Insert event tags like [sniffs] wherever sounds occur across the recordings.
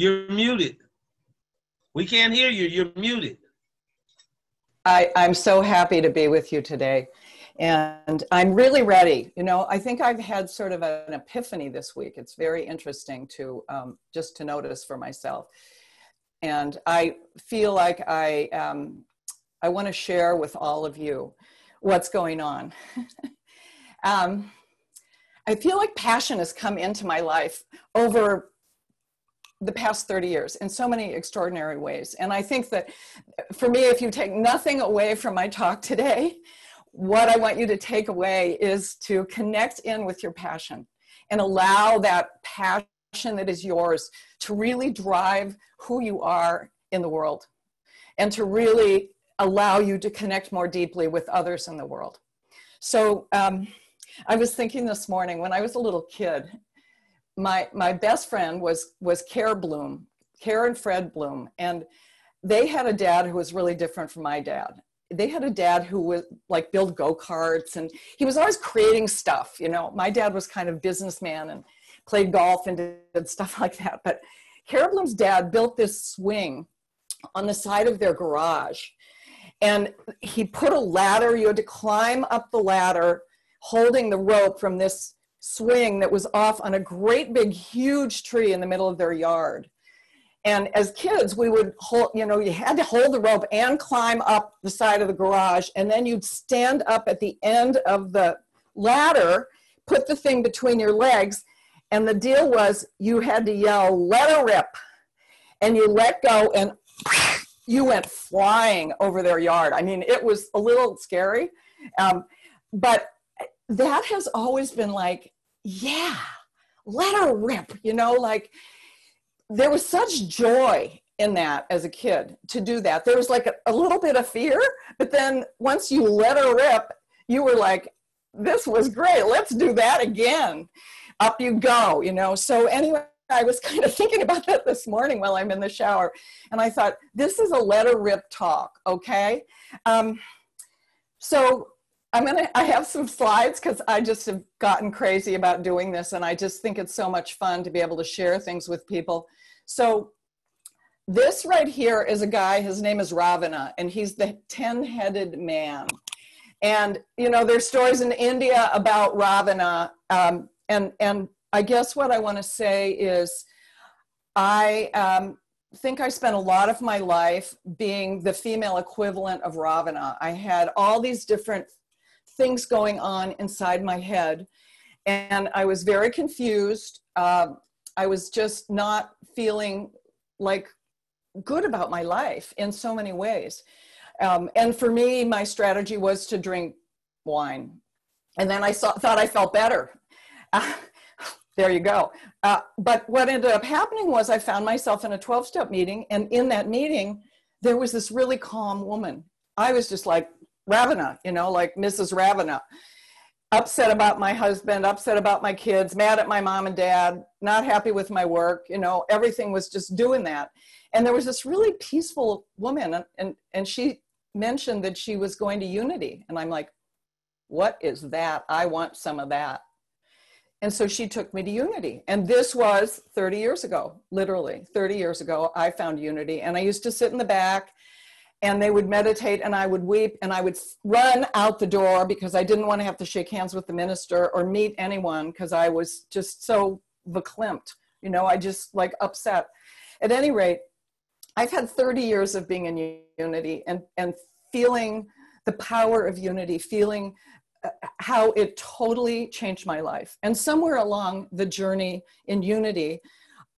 You're muted. We can't hear you. You're muted. I, I'm so happy to be with you today. And I'm really ready. You know, I think I've had sort of an epiphany this week. It's very interesting to um, just to notice for myself. And I feel like I, um, I want to share with all of you what's going on. [laughs] um, I feel like passion has come into my life over the past 30 years in so many extraordinary ways. And I think that for me, if you take nothing away from my talk today, what I want you to take away is to connect in with your passion and allow that passion that is yours to really drive who you are in the world and to really allow you to connect more deeply with others in the world. So um, I was thinking this morning when I was a little kid my my best friend was was Care Bloom, Care and Fred Bloom, and they had a dad who was really different from my dad. They had a dad who would like build go karts, and he was always creating stuff. You know, my dad was kind of businessman and played golf and did stuff [laughs] like that. But Care Bloom's dad built this swing on the side of their garage, and he put a ladder. You had to climb up the ladder, holding the rope from this swing that was off on a great big huge tree in the middle of their yard. And as kids we would hold you know you had to hold the rope and climb up the side of the garage and then you'd stand up at the end of the ladder put the thing between your legs and the deal was you had to yell let her rip. And you let go and [sniffs] you went flying over their yard. I mean it was a little scary um, but that has always been like, yeah, let her rip, you know, like there was such joy in that as a kid to do that. There was like a, a little bit of fear, but then once you let her rip, you were like, this was great, let's do that again. Up you go, you know. So, anyway, I was kind of [laughs] thinking about that this morning while I'm in the shower, and I thought, this is a let her rip talk, okay? Um, so, I'm gonna, I have some slides because I just have gotten crazy about doing this and I just think it's so much fun to be able to share things with people. So this right here is a guy, his name is Ravana and he's the 10-headed man. And, you know, there's stories in India about Ravana um, and, and I guess what I wanna say is I um, think I spent a lot of my life being the female equivalent of Ravana. I had all these different things going on inside my head. And I was very confused. Uh, I was just not feeling like good about my life in so many ways. Um, and for me, my strategy was to drink wine. And then I saw, thought I felt better. [laughs] There you go. Uh, but what ended up happening was I found myself in a 12 step meeting. And in that meeting, there was this really calm woman. I was just like, Ravana, you know, like Mrs. Ravana. Upset about my husband, upset about my kids, mad at my mom and dad, not happy with my work, you know, everything was just doing that. And there was this really peaceful woman, and, and, and she mentioned that she was going to Unity. And I'm like, what is that? I want some of that. And so she took me to Unity. And this was 30 years ago, literally 30 years ago, I found Unity. And I used to sit in the back and they would meditate and I would weep and I would run out the door because I didn't want to have to shake hands with the minister or meet anyone because I was just so verklempt. You know, I just like upset. At any rate, I've had 30 years of being in unity and, and feeling the power of unity, feeling uh, how it totally changed my life. And somewhere along the journey in unity,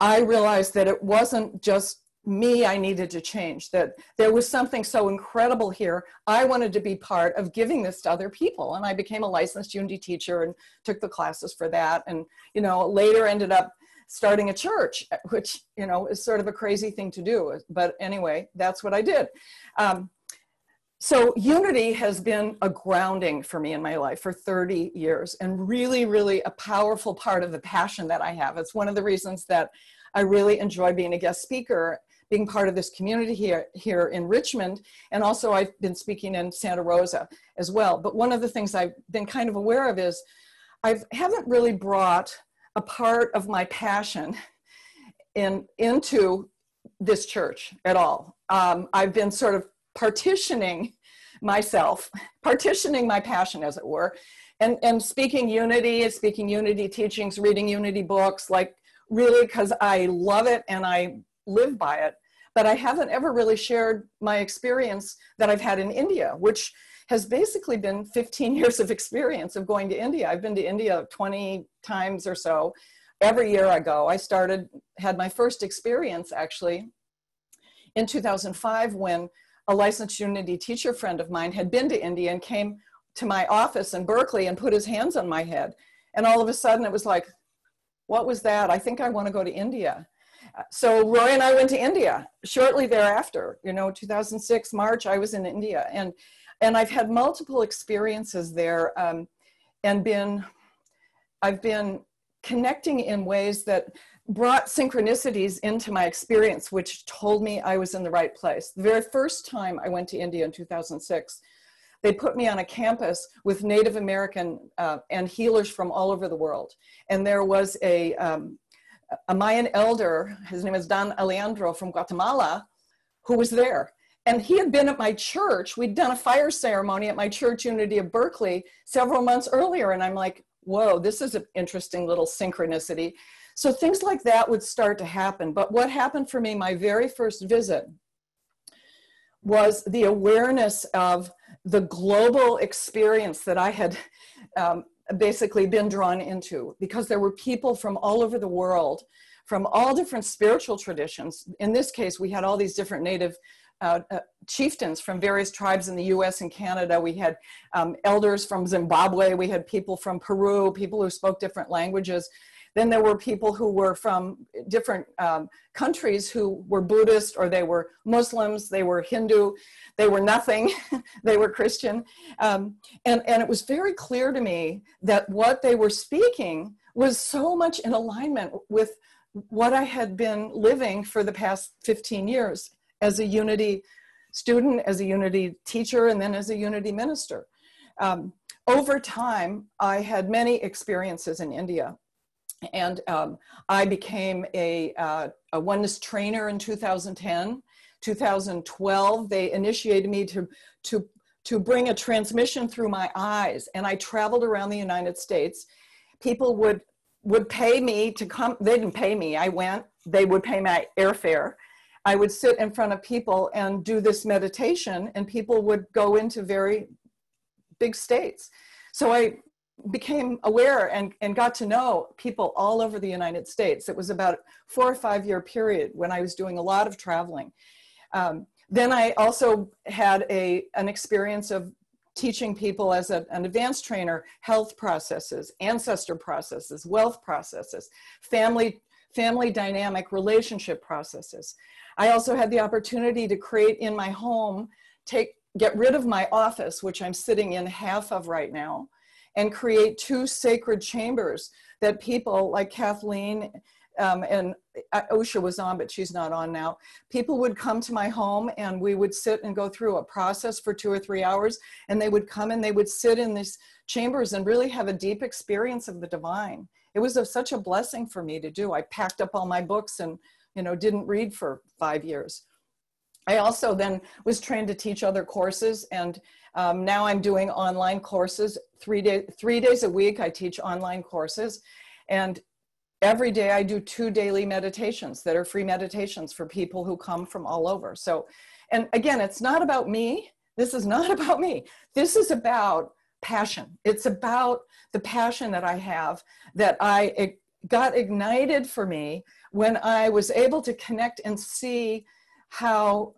I realized that it wasn't just me I needed to change, that there was something so incredible here. I wanted to be part of giving this to other people. And I became a licensed Unity teacher and took the classes for that. And, you know, later ended up starting a church, which, you know, is sort of a crazy thing to do. But anyway, that's what I did. Um, so unity has been a grounding for me in my life for 30 years and really, really a powerful part of the passion that I have. It's one of the reasons that I really enjoy being a guest speaker being part of this community here, here in Richmond. And also I've been speaking in Santa Rosa as well. But one of the things I've been kind of aware of is I haven't really brought a part of my passion in into this church at all. Um, I've been sort of partitioning myself, partitioning my passion, as it were, and, and speaking unity, speaking unity teachings, reading unity books, like really because I love it and I live by it. But I haven't ever really shared my experience that I've had in India, which has basically been 15 [laughs] years of experience of going to India. I've been to India 20 times or so. Every year I go. I started, had my first experience actually in 2005 when a licensed Unity teacher friend of mine had been to India and came to my office in Berkeley and put his hands on my head. And all of a sudden it was like, what was that? I think I want to go to India. So Roy and I went to India shortly thereafter, you know, 2006, March, I was in India. And, and I've had multiple experiences there um, and been, I've been connecting in ways that brought synchronicities into my experience, which told me I was in the right place. The very first time I went to India in 2006, they put me on a campus with Native American uh, and healers from all over the world. And there was a, um, a Mayan elder, his name is Don Alejandro from Guatemala, who was there. And he had been at my church. We'd done a fire ceremony at my church, Unity of Berkeley, several months earlier. And I'm like, whoa, this is an interesting little synchronicity. So things like that would start to happen. But what happened for me, my very first visit, was the awareness of the global experience that I had um, basically been drawn into because there were people from all over the world, from all different spiritual traditions. In this case, we had all these different native uh, uh, chieftains from various tribes in the US and Canada. We had um, elders from Zimbabwe. We had people from Peru, people who spoke different languages. Then there were people who were from different um, countries who were Buddhist or they were Muslims, they were Hindu, they were nothing, [laughs] they were Christian. Um, and, and it was very clear to me that what they were speaking was so much in alignment with what I had been living for the past 15 years as a Unity student, as a Unity teacher, and then as a Unity minister. Um, over time, I had many experiences in India and um, I became a, uh, a oneness trainer in 2010. 2012, they initiated me to, to, to bring a transmission through my eyes. And I traveled around the United States. People would, would pay me to come, they didn't pay me, I went, they would pay my airfare. I would sit in front of people and do this meditation, and people would go into very big states. So I became aware and, and got to know people all over the United States. It was about four or five year period when I was doing a lot of traveling. Um, then I also had a, an experience of teaching people as a, an advanced trainer health processes, ancestor processes, wealth processes, family, family dynamic relationship processes. I also had the opportunity to create in my home, take, get rid of my office, which I'm sitting in half of right now, and create two sacred chambers that people like Kathleen um, and uh, OSHA was on, but she's not on now. People would come to my home and we would sit and go through a process for two or three hours. And they would come and they would sit in these chambers and really have a deep experience of the divine. It was a, such a blessing for me to do. I packed up all my books and, you know, didn't read for five years. I also then was trained to teach other courses and um, now I'm doing online courses three, day, three days a week. I teach online courses and every day I do two daily meditations that are free meditations for people who come from all over. So, and again, it's not about me. This is not [laughs] about me. This is about passion. It's about the passion that I have that I got ignited for me when I was able to connect and see how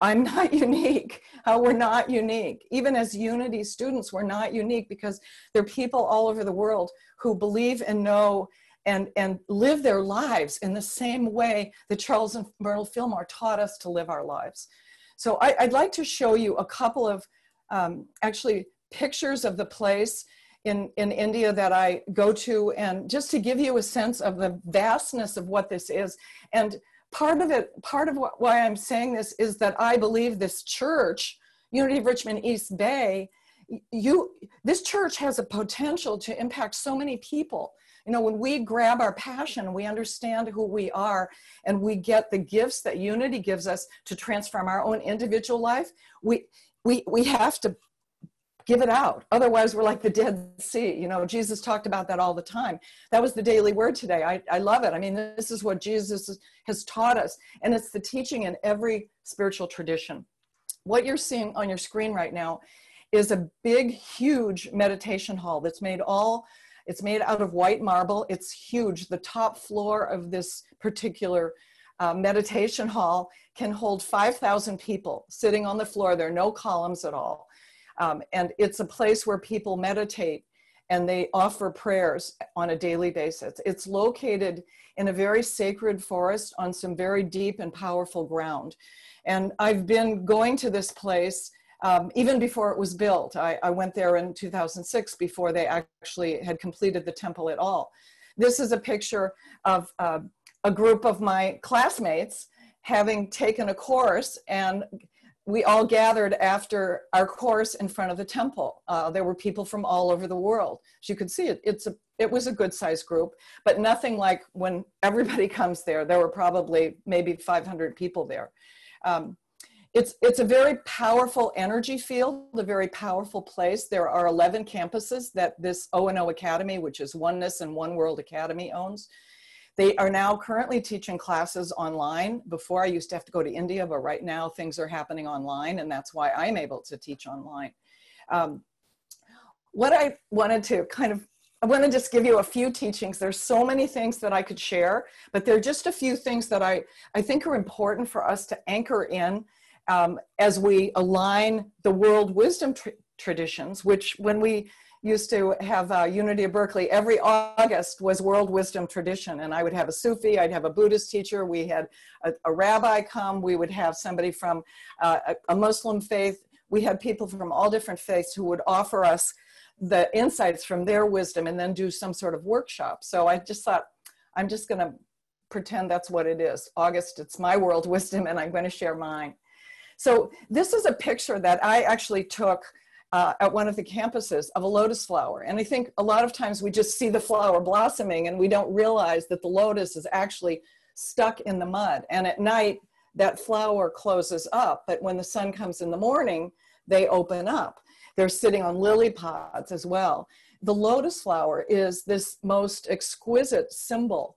I'm [laughs] not unique, how we're not unique. Even as Unity students, we're not unique because there are people all over the world who believe and know and, and live their lives in the same way that Charles and Myrtle Fillmore taught us to live our lives. So I, would like to show you a couple of um, actually pictures of the place in, in India that I go to and just to give you a sense of the vastness of what this is. And part of it, part of what, why I'm saying this is that I believe this church, Unity of Richmond East Bay, you, this church has a potential to impact so many people. You know, when we grab our passion, we understand who we are, and we get the gifts that unity gives us to transform our own individual life, we, we, we have to give it out. Otherwise, we're like the Dead Sea. You know, Jesus talked about that all the time. That was the daily word today. I, I love it. I mean, this is what Jesus has taught us, and it's the teaching in every spiritual tradition. What you're seeing on your screen right now is a big, huge meditation hall that's made all, it's made out of white marble. It's huge. The top floor of this particular uh, meditation hall can hold 5,000 people sitting on the floor. There are no columns at all. Um, and it's a place where people meditate and they offer prayers on a daily basis. It's located in a very sacred forest on some very deep and powerful ground. And I've been going to this place um, even before it was built. I, I, went there in 2006 before they actually had completed the temple at all. This is a picture of uh, a group of my classmates having taken a course and we all gathered after our course in front of the temple. Uh, there were people from all over the world. As you could see, it, it's a, it was a good sized group, but nothing like when everybody [laughs] comes there. There were probably maybe 500 people there. Um, it's, it's a very powerful energy field, a very powerful place. There are 11 campuses that this O&O Academy, which is Oneness and One World Academy owns. They are now currently teaching classes online. Before I used to have to go to India, but right now things are happening online and that's why I'm able to teach online. Um, what I wanted to kind of I want to just give you a few teachings. There's so many things that I could share, but there are just a few things that I, I think are important for us to anchor in um, as we align the world wisdom tr traditions, which when we used to have uh, Unity of Berkeley. Every August was World Wisdom Tradition, and I would have a Sufi, I'd have a Buddhist teacher, we had a, a rabbi come, we would have somebody from uh, a, a Muslim faith. We had people from all different faiths who would offer us the insights from their wisdom and then do some sort of workshop. So I just thought, I'm just going to pretend that's what it is. August, it's my world wisdom, and I'm going to share mine. So this is a picture that I actually took uh, at one of the campuses of a lotus flower. And I think a lot of times we just see the flower blossoming and we don't realize that the lotus is actually stuck in the mud. And at night, that flower closes up, but when the sun comes in the morning, they open up. They're sitting on lily pods as well. The lotus flower is this most exquisite symbol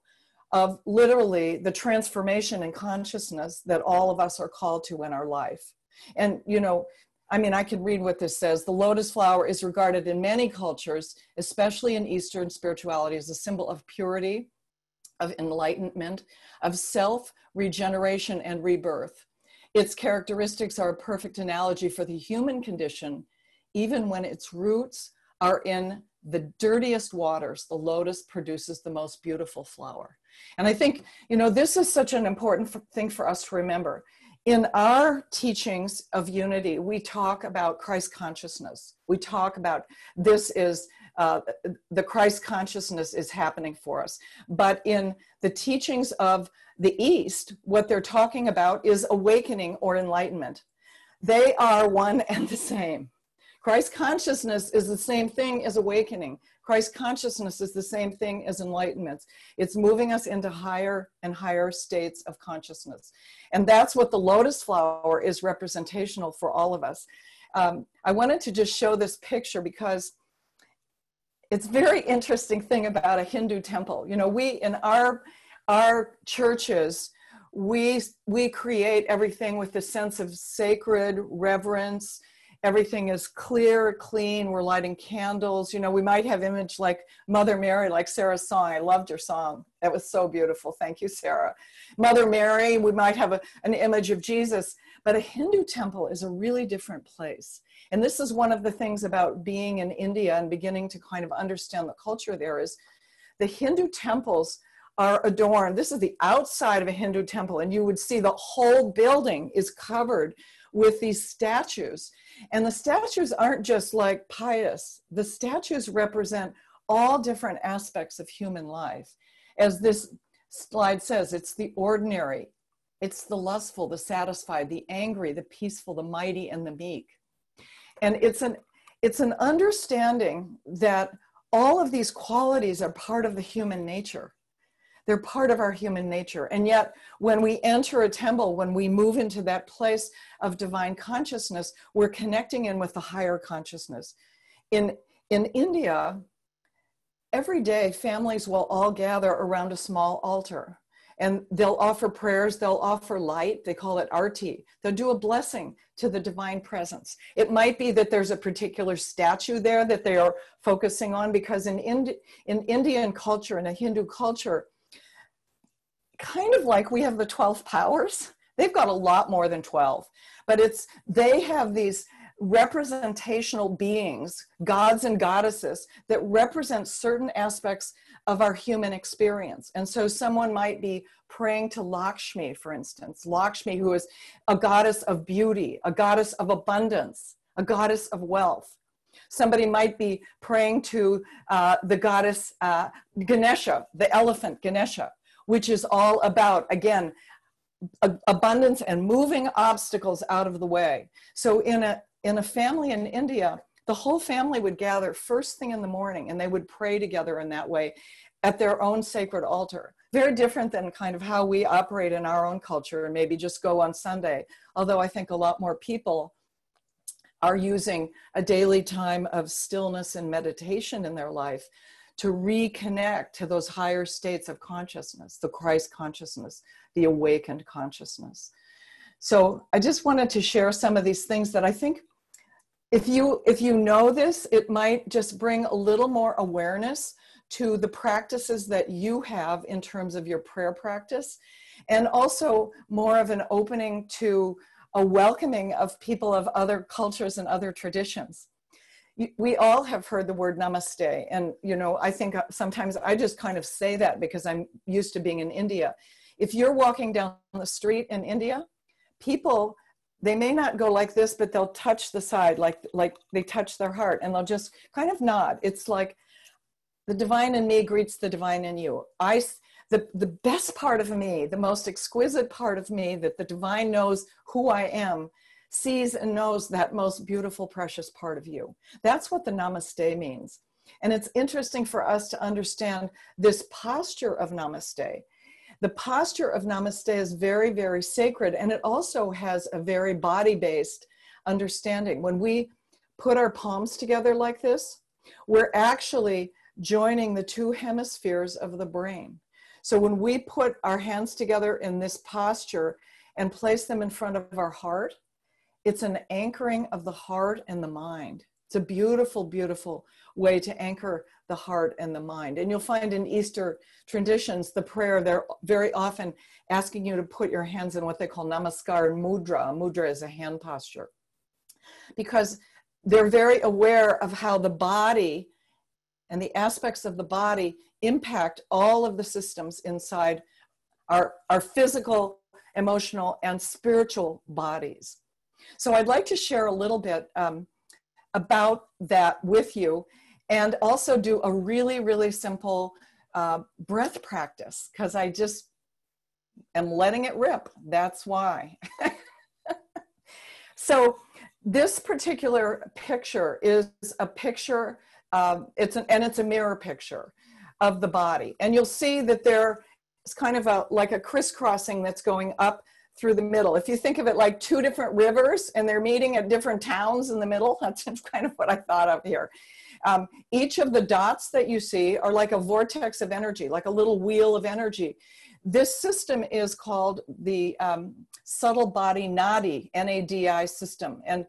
of literally the transformation in consciousness that all of us are called to in our life. And, you know, I mean, I could read what this says. The lotus flower is regarded in many cultures, especially in Eastern spirituality, as a symbol of purity, of enlightenment, of self regeneration and rebirth. Its characteristics are a perfect analogy for the human condition, even when its roots are in the dirtiest waters, the lotus produces the most beautiful flower. And I think, you know, this is such an important thing for us to remember in our teachings of unity, we talk about Christ consciousness. We talk about this is uh, the Christ consciousness is happening for us. But in the teachings of the East, what they're talking about is awakening or enlightenment. They are one and the same. Christ consciousness is the same thing as awakening. Christ consciousness is the same thing as enlightenment. It's moving us into higher and higher states of consciousness. And that's what the lotus flower is representational for all of us. Um, I wanted to just show this picture because it's very interesting thing about a Hindu temple. You know, we in our our churches, we we create everything with a sense of sacred reverence, everything is clear, clean. We're lighting candles. You know, we might have image like Mother Mary, like Sarah's song. I loved your song. That was so beautiful. Thank you, Sarah. Mother Mary, we might have a, an image of Jesus. But a Hindu temple is a really different place. And this is one of the things about being in India and beginning to kind of understand the culture there is the Hindu temples are adorned. This is the outside of a Hindu temple, and you would see the whole building is covered with these statues. And the statues aren't just like pious, the statues represent all different aspects of human life. As this slide says, it's the ordinary, it's the lustful, the satisfied, the angry, the peaceful, the mighty, and the meek. And it's an it's an understanding that all of these qualities are part of the human nature. They're part of our human nature. And yet, when we enter a temple, when we move into that place of divine consciousness, we're connecting in with the higher consciousness. In, in India, every day families will all gather around a small altar and they'll offer prayers, they'll offer light, they call it arti. They'll do a blessing to the divine presence. It might be that there's a particular statue there that they are focusing on because in, in Indian culture, in a Hindu culture, kind of like we have the 12 powers, they've got a lot more than 12, but it's, they have these representational beings, gods and goddesses, that represent certain aspects of our human experience. And so someone might be praying to Lakshmi, for instance, Lakshmi, who is a goddess of beauty, a goddess of abundance, a goddess of wealth. Somebody might be praying to uh, the goddess uh, Ganesha, the elephant Ganesha, which is all about, again, abundance and moving obstacles out of the way. So in a in a family in India, the whole family would gather first thing in the morning and they would pray together in that way at their own sacred altar. Very different than kind of how we operate in our own culture and maybe just go on Sunday. Although I think a lot more people are using a daily time of stillness and meditation in their life to reconnect to those higher states of consciousness, the Christ consciousness, the awakened consciousness. So I just wanted to share some of these things that I think if you if you know this it might just bring a little more awareness to the practices that you have in terms of your prayer practice and also more of an opening to a welcoming of people of other cultures and other traditions we all have heard the word namaste. And you know i think uh, sometimes i just kind of say that because i'm used to being in india. If you're walking down the street in india people they may not go like this but they'll touch the side like like they touch their heart and they'll just kind of nod. It's like the divine in me greets the divine in you. I the, the best part of me the most exquisite part of me that the divine knows who i am sees and knows that most beautiful precious part of you that's what the namaste means and it's interesting for us to understand this posture of namaste the posture of namaste is very, very sacred, and it also has a very body based understanding. When we put our palms together like this, we're actually joining the two hemispheres of the brain. So when we put our hands together in this posture and place them in front of our heart, it's an anchoring of the heart and the mind. It's a beautiful, beautiful way to anchor the heart and the mind. And you'll find in Easter traditions, the prayer, they're very often asking you to put your hands in what they call namaskar mudra. Mudra is a hand posture. Because they're very aware of how the body and the aspects of the body impact all of the systems inside our, our physical, emotional, and spiritual bodies. So I'd like to share a little bit um, about that with you and also do a really, really simple uh, breath practice because I just am letting it rip. That's why. [laughs] so, this particular picture is a picture, um, it's an, and it's a mirror picture of the body. And you'll see that there is kind of a like a crisscrossing that's going up through the middle. If you think of it like two different rivers and they're meeting at different towns in the middle, [laughs] that's kind of what I thought of here. Um, each of the dots that you see are like a vortex of energy, like a little wheel of energy. This system is called the um, subtle body nadi, N-A-D-I system. And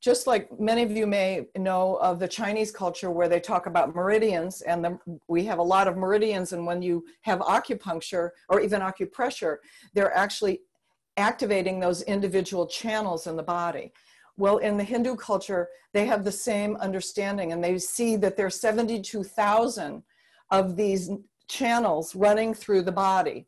just like many of you may know of the Chinese culture where they talk about meridians, and the, we have a lot of meridians, and when you have acupuncture or even acupressure, they're actually activating those individual channels in the body. Well, in the Hindu culture, they have the same understanding and they see that there's 72,000 of these channels running through the body.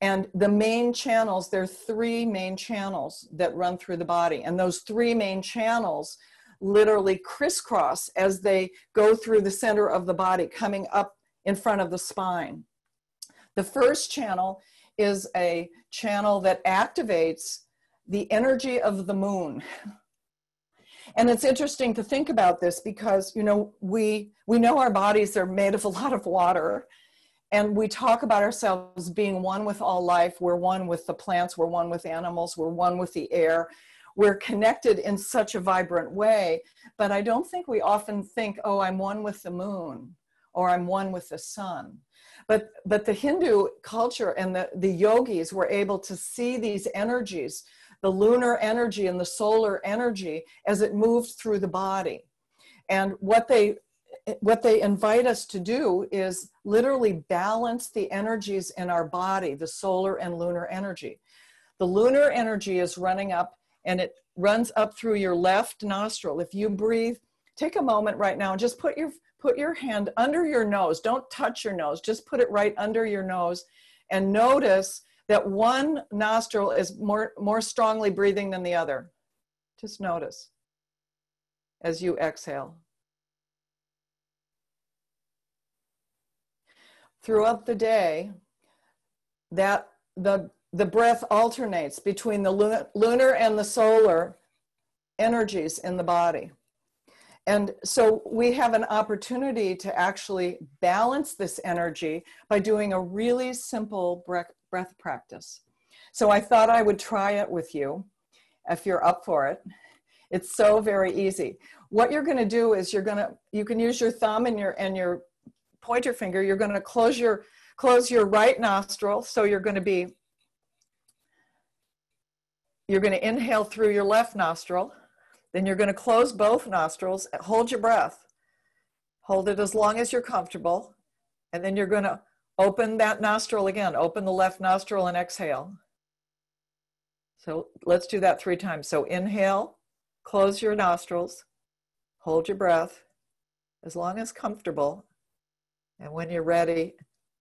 And the main channels, there are three main channels that run through the body. And those three main channels literally crisscross as they go through the center of the body, coming up in front of the spine. The first channel is a channel that activates the energy of the moon. And it's interesting to think about this because, you know, we, we know our bodies are made of a [laughs] lot of water and we talk about ourselves being one with all life. We're one with the plants, we're one with animals, we're one with the air. We're connected in such a vibrant way, but I don't think we often think, oh, I'm one with the moon or I'm one with the sun. But, but the Hindu culture and the, the yogis were able to see these energies, the lunar energy and the solar energy, as it moved through the body. And what they what they invite us to do is literally balance the energies in our body, the solar and lunar energy. The lunar energy is running up and it runs up through your left nostril. If you breathe, take a moment right now and just put your put your hand under your nose. Don't touch your nose. Just put it right under your nose and notice that one nostril is more more strongly breathing than the other. Just notice as you exhale. throughout the day that the, the breath alternates between the lunar and the solar energies in the body. And so we have an opportunity to actually balance this energy by doing a really simple breath, practice. So I thought I would try it with you if you're up for it. It's so very easy. What you're going to do is you're going to you can use your thumb and your and your pointer finger, you're going to close your close your right nostril. So you're going to be you're going to inhale through your left nostril. Then you're going to close both nostrils. Hold your breath. Hold it as long as you're comfortable. And then you're going to open that nostril again. Open the left nostril and exhale. So let's do that three times. So inhale, close your nostrils, hold your breath as long as comfortable, and when you're ready,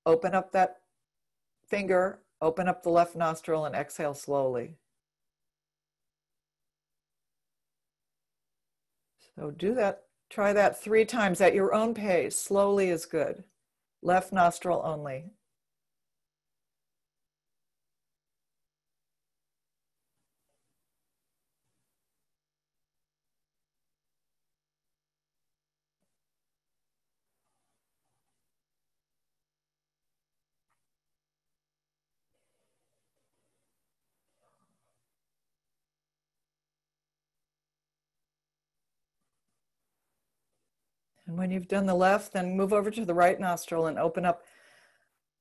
open up that finger, open up the left nostril, and exhale slowly. So do that, try that three times at your own pace. Slowly is good. Left nostril only. And when you've done the left, then move over to the right nostril and open up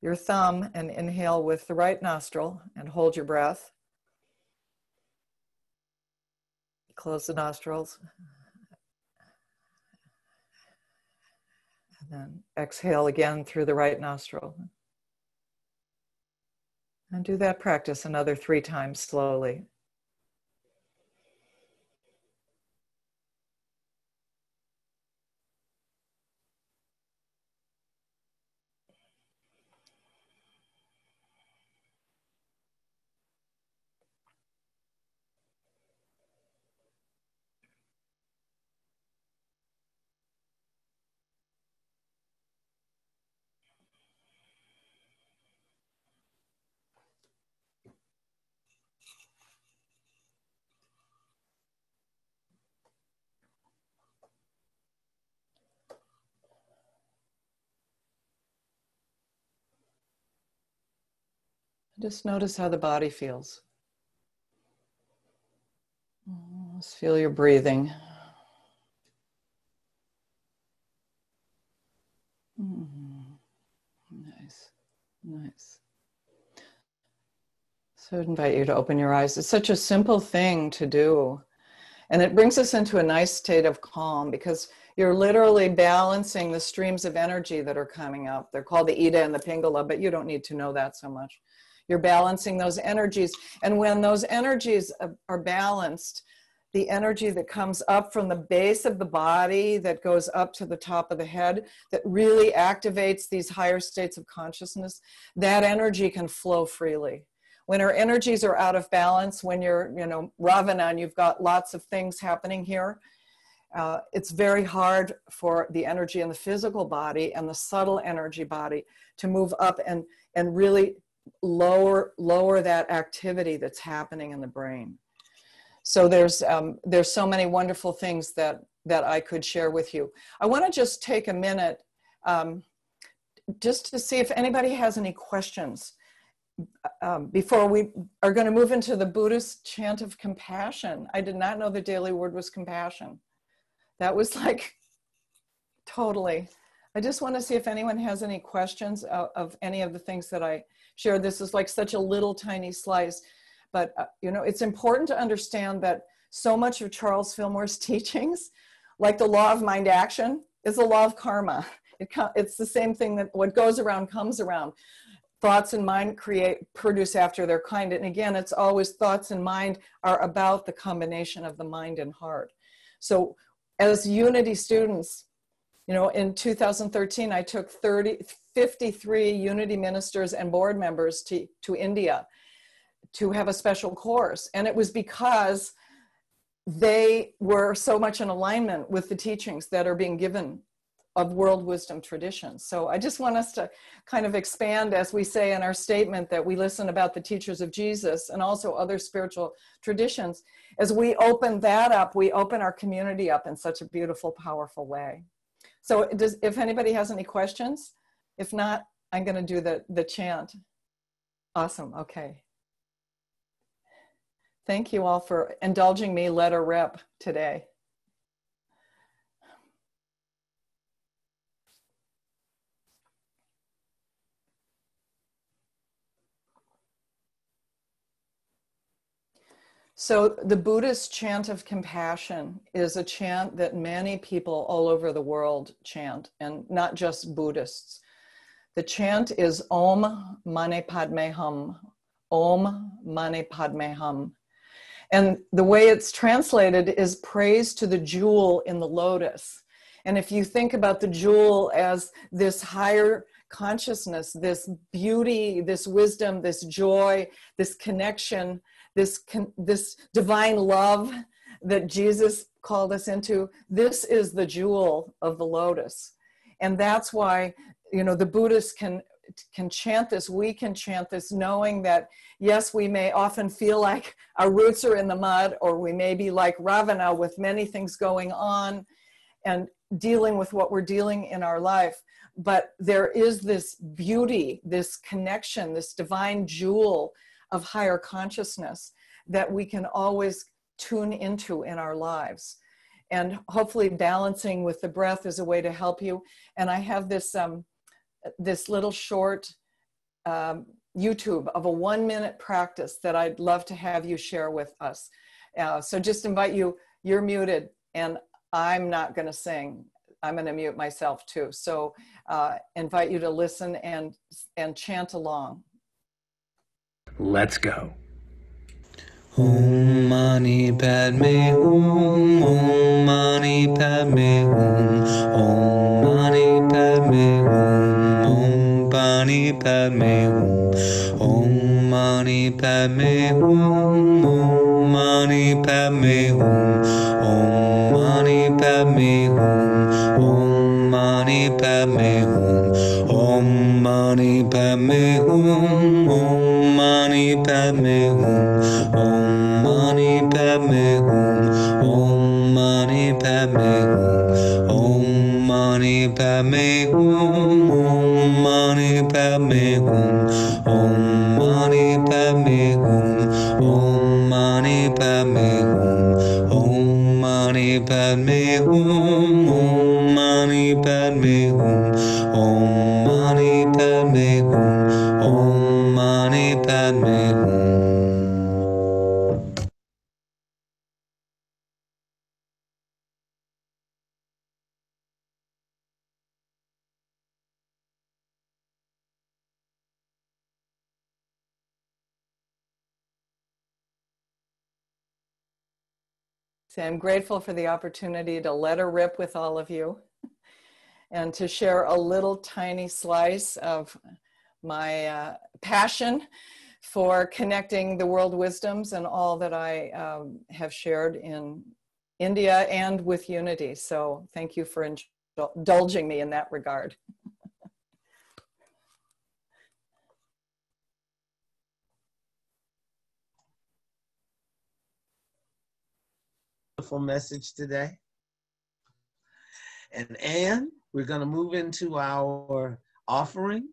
your thumb and inhale with the right nostril and hold your breath. Close the nostrils. And then exhale again through the right nostril. And do that practice another three times slowly. Just notice how the body feels. Just feel your breathing. Hmm. Nice, nice. So I'd invite you to open your eyes. It's such a simple thing to do. And it brings us into a nice state of calm because you're literally balancing the streams of energy that are coming up. They're called the Ida and the Pingala, but you don't need to know that so much. You're balancing those energies. And when those energies are balanced, the energy that comes up from the base of the body that goes up to the top of the head that really activates these higher states of consciousness that energy can flow freely when our energies are out of balance when you're you know ravana and you've got lots of things happening here uh, it's very hard for the energy in the physical body and the subtle energy body to move up and and really lower lower that activity that's happening in the brain so there's um, there's so many wonderful things that that I could share with you. I want to just take a minute um, just to see if anybody has any questions um, before we are going to move into the Buddhist chant of compassion. I did not know the daily word was compassion. That was like totally. I just want to see if anyone has any questions of, of any of the things that I shared. This is like such a little tiny slice, but uh, you know, it's important to understand that so much of Charles Fillmore's [laughs] teachings, like the law of mind action, is the law of karma. It, it's the same thing that what goes around comes around thoughts and mind create produce after their kind and again it's always thoughts and mind are about the combination of the mind and heart so as unity students you know in 2013 i took 30 53 unity ministers and board members to, to india to have a special course and it was because they were so much in alignment with the teachings that are being given of world wisdom traditions. So I just want us to kind of expand, as we say in our statement, that we listen about the teachers of Jesus and also other spiritual traditions. As we open that up, we open our community up in such a beautiful, powerful way. So does, if anybody has any questions, if not, I'm going to do the, the chant. Awesome. Okay. Thank you all for indulging me let her rip today. So, the Buddhist chant of compassion is a chant that many people all over the world chant, and not just Buddhists. The chant is Om Mani Padme Hum, Om Mani Padme Hum. And the way it's translated is praise to the jewel in the lotus. And if you think about the jewel as this higher consciousness, this beauty, this wisdom, this joy, this connection, this this divine love that Jesus called us into this is the jewel of the lotus and that's why you know the buddhists can can chant this we can chant this knowing that yes we may often feel like our roots are in the mud or we may be like ravana with many things going on and dealing with what we're dealing in our life but there is this beauty this connection this divine jewel of higher consciousness that we can always tune into in our lives. And hopefully, balancing with the breath is a way to help you. And I have this um, this little short um, YouTube of a one minute practice that I'd love to have you share with us. Uh, so just invite you. You're muted, and I'm not going to sing. I'm going to mute myself too. So uh, invite you to listen and and chant along. Let's go. Om Mani Padme Hum, Om Mani So I'm grateful for the opportunity to let her rip with all of you and to share a little tiny slice of my uh, passion for connecting the world wisdoms and all that I um, have shared in India and with Unity. So thank you for indulging me in that regard. Wonderful message today. And Anne, we're going to move into our offering.